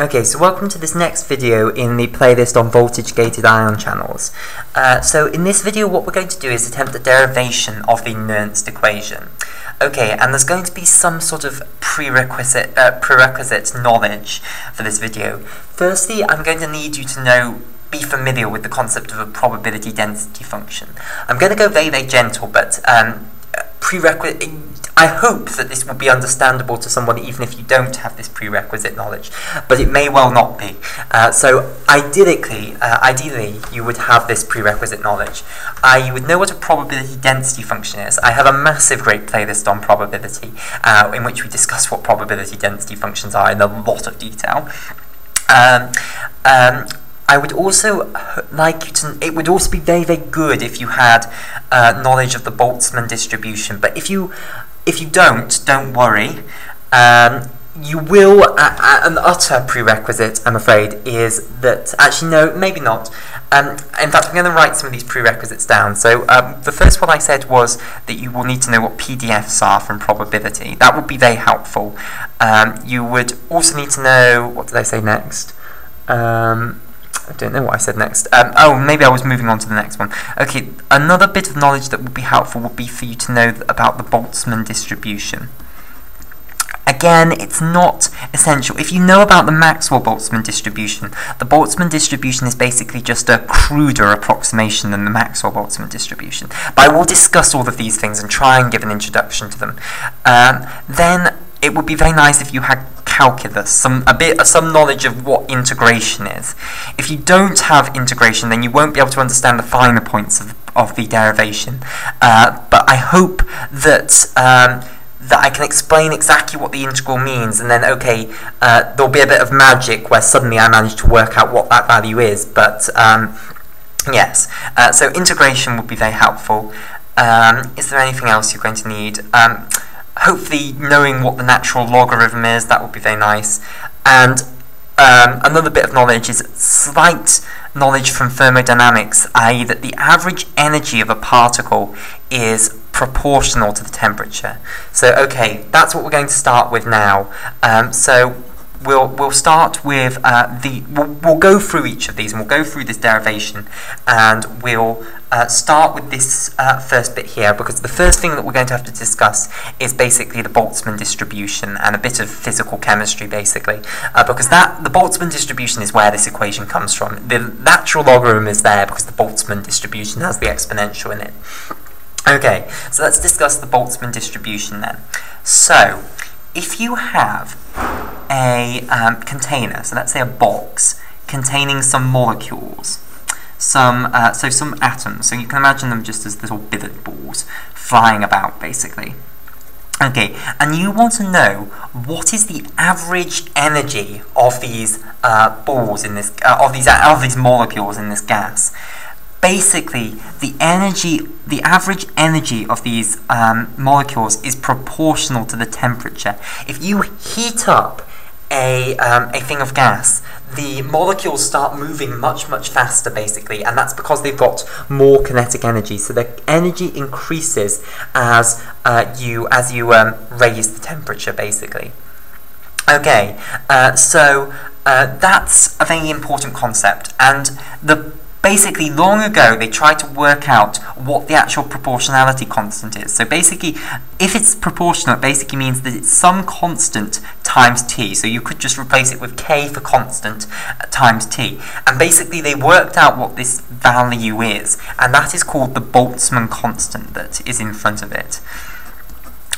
Okay, so welcome to this next video in the playlist on voltage-gated ion channels. Uh, so in this video what we're going to do is attempt a derivation of the Nernst equation. Okay, and there's going to be some sort of prerequisite, uh, prerequisite knowledge for this video. Firstly, I'm going to need you to know be familiar with the concept of a probability density function. I'm going to go very, very gentle, but um, prerequisite. I hope that this will be understandable to someone even if you don't have this prerequisite knowledge, but it may well not be. Uh, so ideally, uh, ideally, you would have this prerequisite knowledge. Uh, you would know what a probability density function is. I have a massive great playlist on probability uh, in which we discuss what probability density functions are in a lot of detail. Um, um, I would also like you to, it would also be very, very good if you had uh, knowledge of the Boltzmann distribution. But if you, if you don't, don't worry. Um, you will, uh, an utter prerequisite, I'm afraid, is that, actually no, maybe not. Um, in fact, I'm going to write some of these prerequisites down. So um, the first one I said was that you will need to know what PDFs are from probability. That would be very helpful. Um, you would also need to know, what did I say next? Um, I don't know what I said next. Um, oh, maybe I was moving on to the next one. Okay, another bit of knowledge that would be helpful would be for you to know about the Boltzmann distribution. Again, it's not essential. If you know about the Maxwell-Boltzmann distribution, the Boltzmann distribution is basically just a cruder approximation than the Maxwell-Boltzmann distribution. But I will discuss all of these things and try and give an introduction to them. Um, then it would be very nice if you had calculus, some a bit some knowledge of what integration is. If you don't have integration, then you won't be able to understand the finer points of, of the derivation. Uh, but I hope that um, that I can explain exactly what the integral means, and then okay, uh, there'll be a bit of magic where suddenly I manage to work out what that value is. But um, yes, uh, so integration would be very helpful. Um, is there anything else you're going to need? Um, hopefully knowing what the natural logarithm is, that would be very nice. And um, another bit of knowledge is slight knowledge from thermodynamics, i.e. that the average energy of a particle is proportional to the temperature. So okay, that's what we're going to start with now. Um, so we'll we'll start with uh, the we'll, we'll go through each of these and we'll go through this derivation and we'll uh, start with this uh, first bit here because the first thing that we're going to have to discuss is basically the Boltzmann distribution and a bit of physical chemistry basically uh, because that the Boltzmann distribution is where this equation comes from. The natural logarithm is there because the Boltzmann distribution has the exponential in it. Okay, so let's discuss the Boltzmann distribution then. So, if you have a um, container, so let's say a box, containing some molecules, some uh, so some atoms. So you can imagine them just as little billiard balls flying about, basically. Okay, and you want to know what is the average energy of these uh, balls in this uh, of these of these molecules in this gas. Basically, the energy, the average energy of these um, molecules is proportional to the temperature. If you heat up a, um, a thing of gas, the molecules start moving much, much faster, basically, and that's because they've got more kinetic energy. So the energy increases as uh, you as you um, raise the temperature, basically. Okay, uh, so uh, that's a very important concept, and the basically long ago they tried to work out what the actual proportionality constant is. So basically, if it's proportional, it basically means that it's some constant times t. So you could just replace it with k for constant times t. And basically they worked out what this value is, and that is called the Boltzmann constant that is in front of it.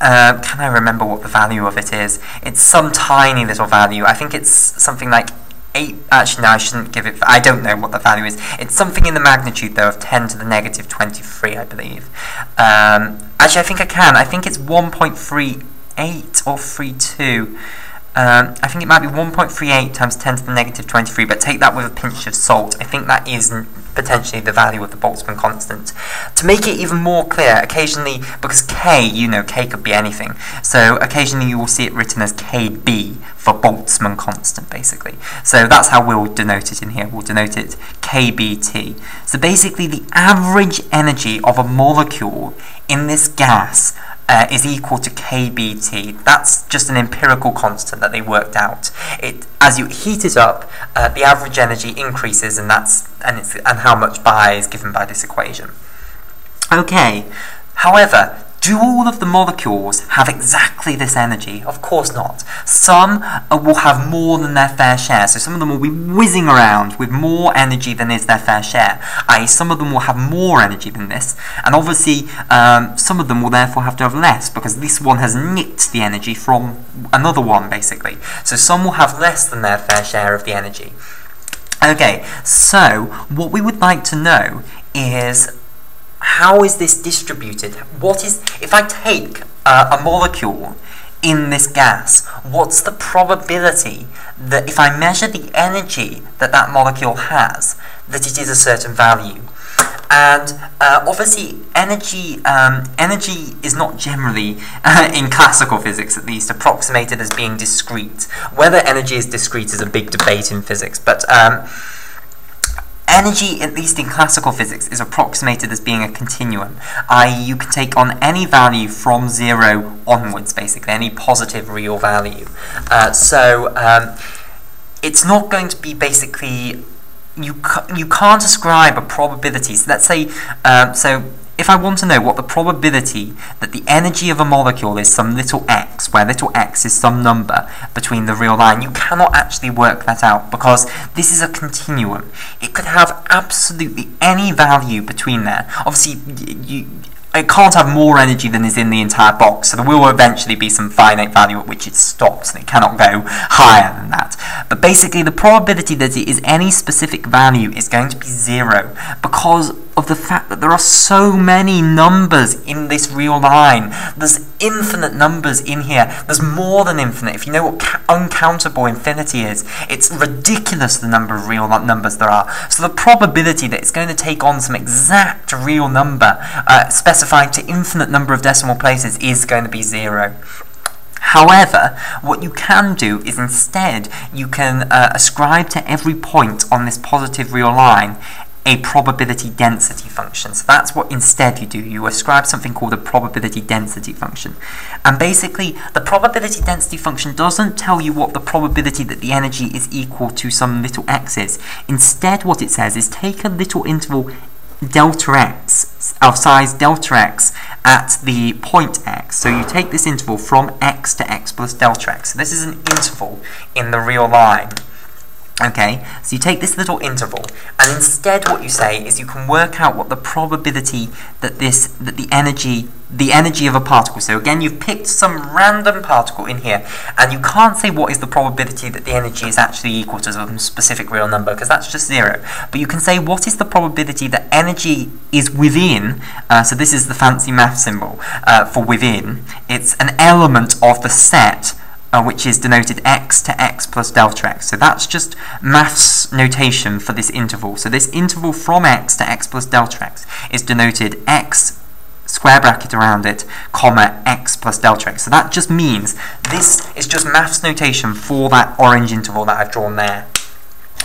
Uh, can I remember what the value of it is? It's some tiny little value. I think it's something like 8, actually no, I shouldn't give it, I don't know what the value is. It's something in the magnitude, though, of 10 to the negative 23, I believe. Um, actually, I think I can. I think it's 1.38 or 32. Um, I think it might be 1.38 times 10 to the negative 23, but take that with a pinch of salt. I think that is potentially the value of the Boltzmann constant. To make it even more clear, occasionally, because k, you know, k could be anything, so occasionally you will see it written as kb for Boltzmann constant, basically. So that's how we'll denote it in here. We'll denote it kBt. So basically the average energy of a molecule in this gas uh, is equal to kBT. That's just an empirical constant that they worked out. It, as you heat it up, uh, the average energy increases, and that's and it's and how much by is given by this equation. Okay. However, do all of the molecules have exactly this energy? Of course not. Some uh, will have more than their fair share, so some of them will be whizzing around with more energy than is their fair share, i.e. some of them will have more energy than this, and obviously um, some of them will therefore have to have less, because this one has nicked the energy from another one, basically. So some will have less than their fair share of the energy. Okay, so what we would like to know is how is this distributed? What is, if I take uh, a molecule in this gas, what's the probability that if I measure the energy that that molecule has, that it is a certain value? And uh, obviously, energy um, energy is not generally, uh, in classical physics at least, approximated as being discrete. Whether energy is discrete is a big debate in physics, but um, Energy, at least in classical physics, is approximated as being a continuum, i.e. you can take on any value from zero onwards, basically, any positive real value. Uh, so um, it's not going to be basically, you, ca you can't ascribe a probability. So let's say, um, so if I want to know what the probability that the energy of a molecule is some little x, where little x is some number between the real line, you cannot actually work that out because this is a continuum. It could have absolutely any value between there. Obviously, you, it can't have more energy than is in the entire box, so there will eventually be some finite value at which it stops, and it cannot go higher than that. But basically, the probability that it is any specific value is going to be zero, because of the fact that there are so many numbers in this real line. There's infinite numbers in here. There's more than infinite. If you know what uncountable infinity is, it's ridiculous the number of real numbers there are. So the probability that it's going to take on some exact real number uh, specified to infinite number of decimal places is going to be zero. However, what you can do is instead you can uh, ascribe to every point on this positive real line a probability density function. So that's what instead you do. You ascribe something called a probability density function. And basically, the probability density function doesn't tell you what the probability that the energy is equal to some little x is. Instead, what it says is take a little interval delta x, of size delta x, at the point x. So you take this interval from x to x plus delta x. So this is an interval in the real line. Okay, so you take this little interval, and instead what you say is you can work out what the probability that this that the energy the energy of a particle. So again, you've picked some random particle in here, and you can't say what is the probability that the energy is actually equal to some specific real number, because that's just zero. But you can say what is the probability that energy is within, uh, so this is the fancy math symbol uh, for within, it's an element of the set uh, which is denoted x to x plus delta x. So that's just maths notation for this interval. So this interval from x to x plus delta x is denoted x square bracket around it, comma, x plus delta x. So that just means this is just maths notation for that orange interval that I've drawn there.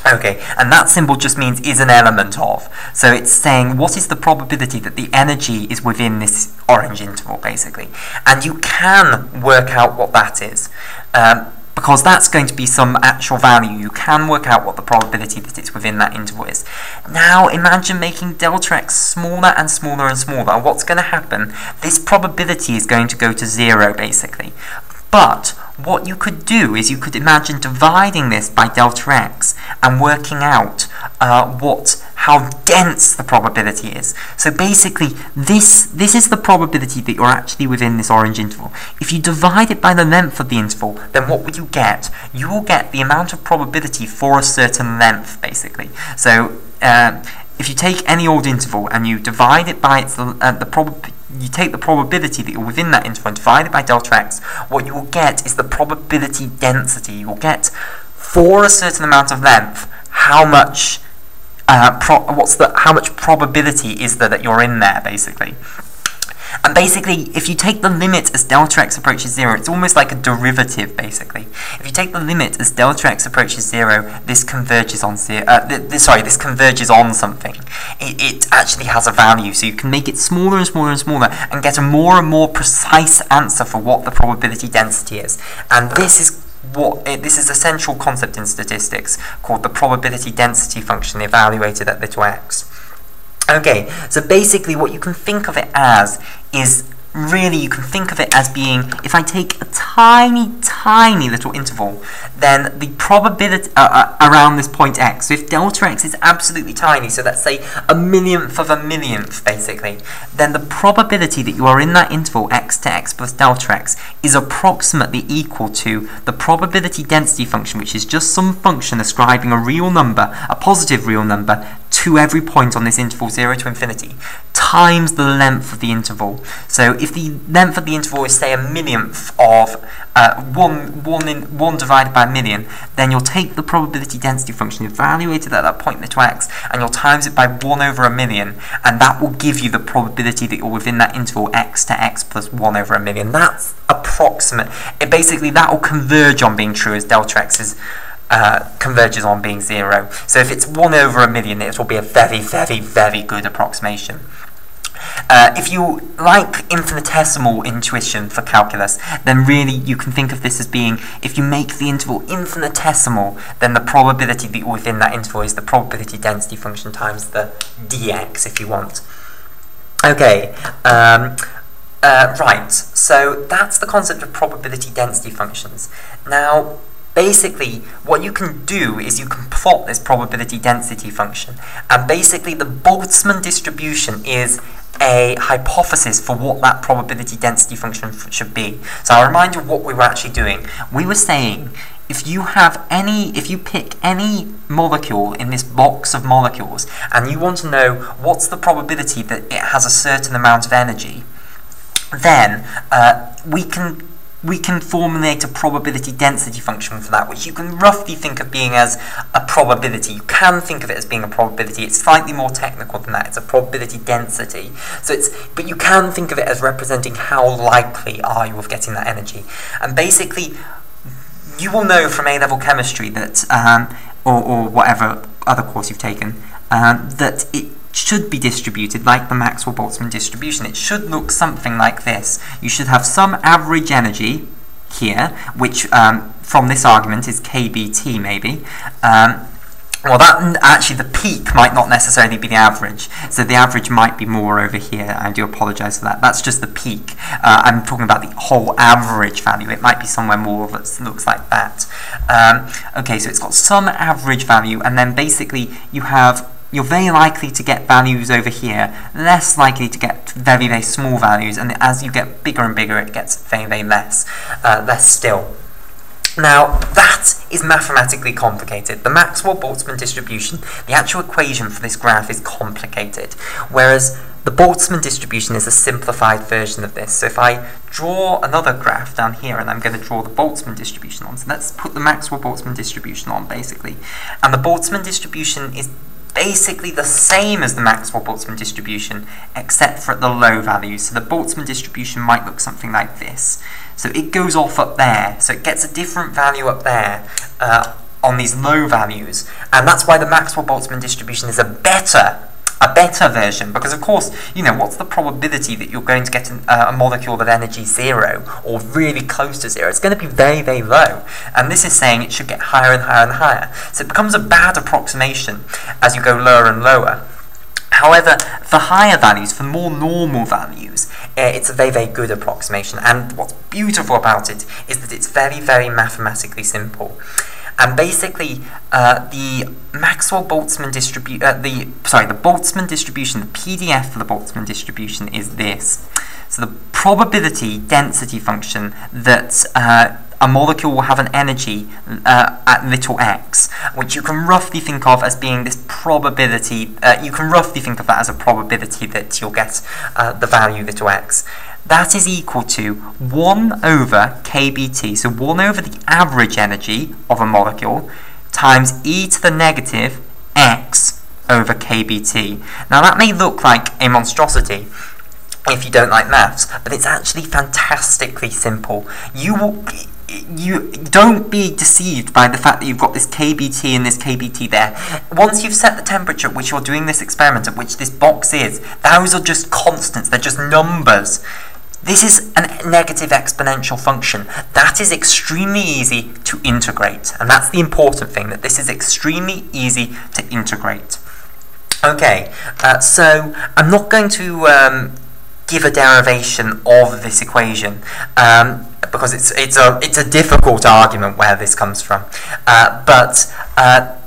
Okay, and that symbol just means is an element of. So it's saying what is the probability that the energy is within this orange interval, basically. And you can work out what that is. Um, because that's going to be some actual value. You can work out what the probability that it's within that interval is. Now imagine making delta x smaller and smaller and smaller. What's going to happen? This probability is going to go to zero, basically. But what you could do is you could imagine dividing this by delta x and working out uh, what how dense the probability is. So basically, this this is the probability that you're actually within this orange interval. If you divide it by the length of the interval, then what would you get? You will get the amount of probability for a certain length, basically. So uh, if you take any old interval and you divide it by its uh, the probability you take the probability that you're within that interval and divide it by delta x, what you will get is the probability density. You will get, for a certain amount of length, how much, uh, what's the, how much probability is there that you're in there, basically. And basically, if you take the limit as delta x approaches 0, it's almost like a derivative, basically. If you take the limit as delta x approaches 0, this converges on zero, uh, th th sorry, this converges on something. It, it actually has a value, so you can make it smaller and smaller and smaller and get a more and more precise answer for what the probability density is. And this is what it, this is a central concept in statistics called the probability density function evaluated at little x. Okay, so basically what you can think of it as is really you can think of it as being if I take a tiny tiny little interval then the probability uh, uh, around this point x so if delta x is absolutely tiny so let's say a millionth of a millionth basically then the probability that you are in that interval x to x plus delta x is approximately equal to the probability density function which is just some function ascribing a real number a positive real number to every point on this interval 0 to infinity times the length of the interval. So if the length of the interval is say a millionth of uh, one, one, in, one divided by a million, then you'll take the probability density function evaluated at that point little x and you'll times it by 1 over a million and that will give you the probability that you're within that interval x to x plus 1 over a million. That's approximate. It basically that will converge on being true as delta x is uh, converges on being zero. So if it's 1 over a million, it will be a very, very, very good approximation. Uh, if you like infinitesimal intuition for calculus, then really you can think of this as being, if you make the interval infinitesimal, then the probability that within that interval is the probability density function times the dx, if you want. Okay, um, uh, right, so that's the concept of probability density functions. Now, basically what you can do is you can plot this probability density function and basically the Boltzmann distribution is a hypothesis for what that probability density function should be. So I'll remind you what we were actually doing. We were saying if you have any, if you pick any molecule in this box of molecules and you want to know what's the probability that it has a certain amount of energy, then uh, we can we can formulate a probability density function for that, which you can roughly think of being as a probability. You can think of it as being a probability. It's slightly more technical than that. It's a probability density. So it's, but you can think of it as representing how likely are you of getting that energy. And basically, you will know from A-level chemistry that, um, or, or whatever other course you've taken, um, that it should be distributed like the Maxwell-Boltzmann distribution. It should look something like this. You should have some average energy here, which um, from this argument is kBt maybe. Um, well, that actually the peak might not necessarily be the average, so the average might be more over here. I do apologise for that. That's just the peak. Uh, I'm talking about the whole average value. It might be somewhere more that looks like that. Um, okay, so it's got some average value, and then basically you have you're very likely to get values over here, less likely to get very, very small values, and as you get bigger and bigger, it gets very, very less, uh, less still. Now, that is mathematically complicated. The Maxwell-Boltzmann distribution, the actual equation for this graph is complicated, whereas the Boltzmann distribution is a simplified version of this. So if I draw another graph down here, and I'm going to draw the Boltzmann distribution on, so let's put the Maxwell-Boltzmann distribution on, basically. And the Boltzmann distribution is basically the same as the Maxwell-Boltzmann distribution, except for at the low values. So the Boltzmann distribution might look something like this. So it goes off up there, so it gets a different value up there uh, on these low values, and that's why the Maxwell-Boltzmann distribution is a better a better version because of course you know what's the probability that you're going to get an, uh, a molecule with energy zero or really close to zero it's going to be very very low and this is saying it should get higher and higher and higher so it becomes a bad approximation as you go lower and lower However, for higher values, for more normal values, uh, it's a very, very good approximation. And what's beautiful about it is that it's very, very mathematically simple. And basically, uh, the Maxwell-Boltzmann distribution, uh, the sorry, the Boltzmann distribution, the PDF for the Boltzmann distribution is this. So the probability density function that uh, a molecule will have an energy uh, at little x, which you can roughly think of as being this probability, uh, you can roughly think of that as a probability that you'll get uh, the value little x that is equal to 1 over kBt, so 1 over the average energy of a molecule, times e to the negative x over kBt. Now that may look like a monstrosity, if you don't like maths, but it's actually fantastically simple. You will you don't be deceived by the fact that you've got this KBT and this KBT there. Once you've set the temperature at which you're doing this experiment, at which this box is, those are just constants, they're just numbers. This is a negative exponential function. That is extremely easy to integrate. And that's the important thing, that this is extremely easy to integrate. Okay, uh, so I'm not going to um, give a derivation of this equation um, because it's, it's, a, it's a difficult argument where this comes from. Uh, but uh,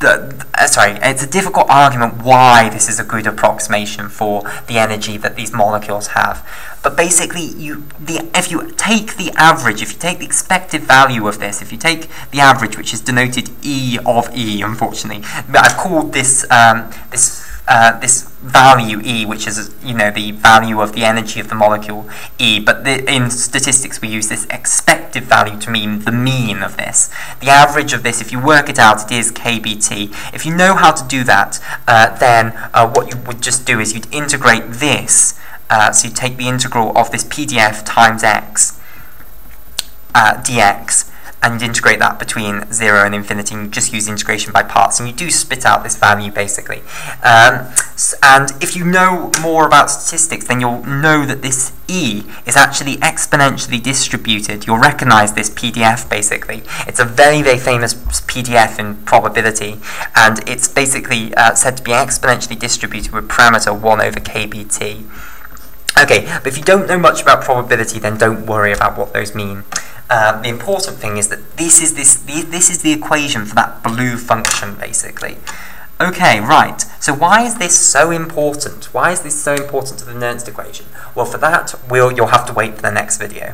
the, uh, sorry, it's a difficult argument why this is a good approximation for the energy that these molecules have. But basically, you the if you take the average, if you take the expected value of this, if you take the average, which is denoted E of E, unfortunately, I've called this um, this uh, this value E, which is you know the value of the energy of the molecule E, but the, in statistics we use this expected value to mean the mean of this. The average of this, if you work it out, it is KBT. If you know how to do that, uh, then uh, what you would just do is you'd integrate this. Uh, so you take the integral of this PDF times x uh, dx and integrate that between 0 and infinity and just use integration by parts and you do spit out this value basically. Um, and if you know more about statistics then you'll know that this E is actually exponentially distributed. You'll recognize this PDF basically. It's a very very famous PDF in probability and it's basically uh, said to be exponentially distributed with parameter 1 over kbt okay but if you don't know much about probability then don't worry about what those mean um, the important thing is that this is this this is the equation for that blue function basically. Okay, right. So why is this so important? Why is this so important to the Nernst equation? Well, for that, we'll, you'll have to wait for the next video.